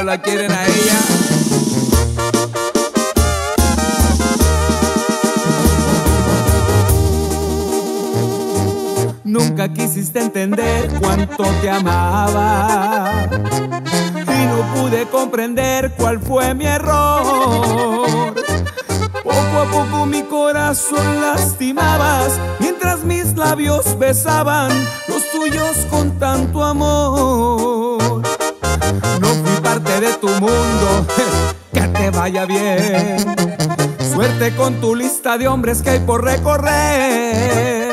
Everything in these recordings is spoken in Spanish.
la quieren a ella. Nunca quisiste entender cuánto te amaba y no pude comprender cuál fue mi error. Poco a poco mi corazón lastimabas mientras mis labios besaban los tuyos con tanto amor. Vaya bien. Suerte con tu lista de hombres que hay por recorrer.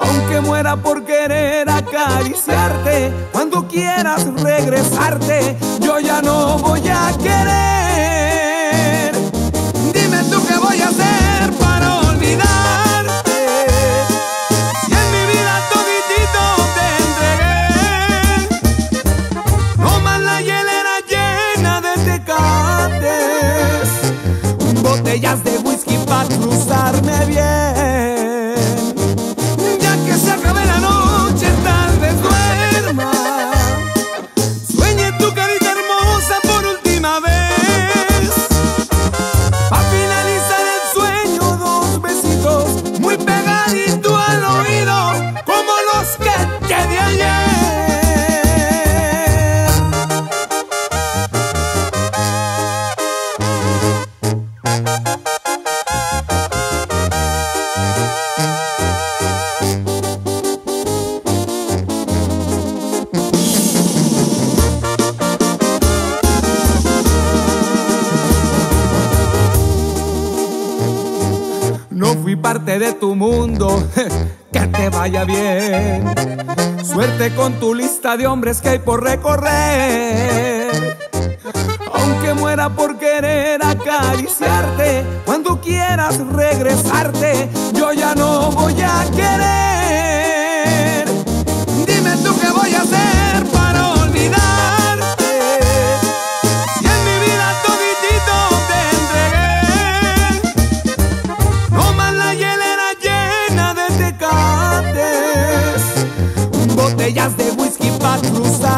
Aunque muera por querer acariciarte, cuando quieras regresarte, yo ya no de whisky No fui parte de tu mundo, que te vaya bien. Suerte con tu lista de hombres que hay por recorrer. Aunque muera por querer acariciarte, cuando quieras regresarte, yo ya no voy a querer. Botellas de whisky para cruzar